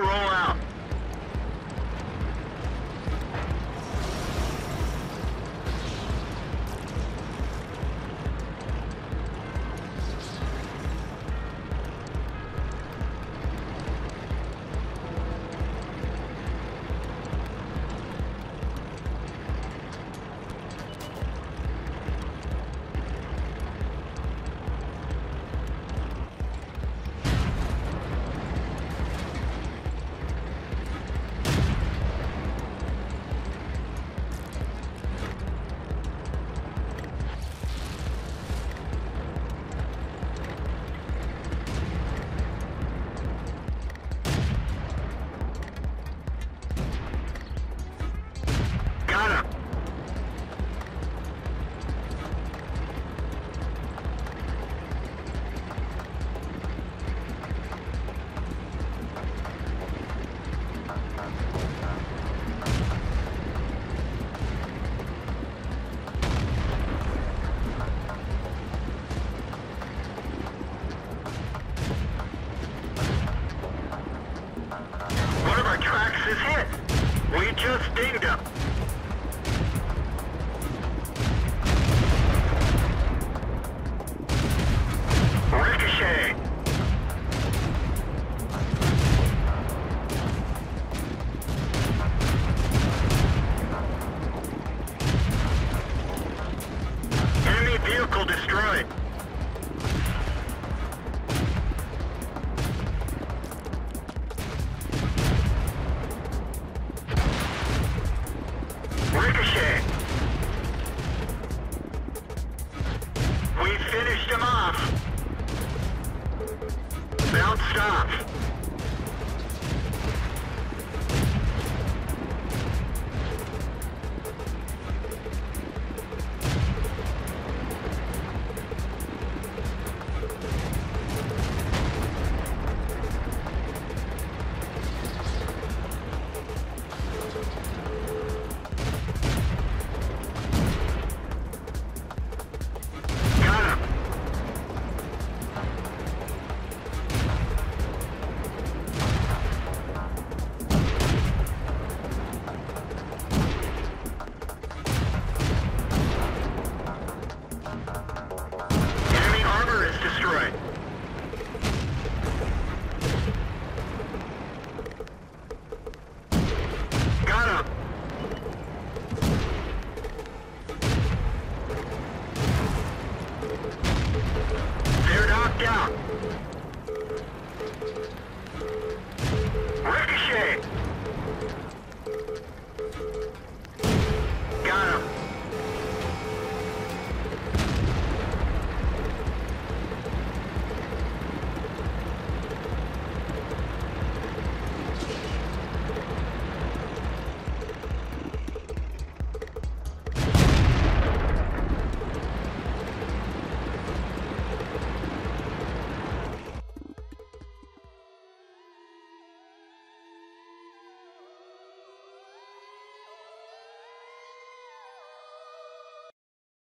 Roll out. Just dinged him. it. We finished him off. Don't stop. They're knocked down. Ricochet!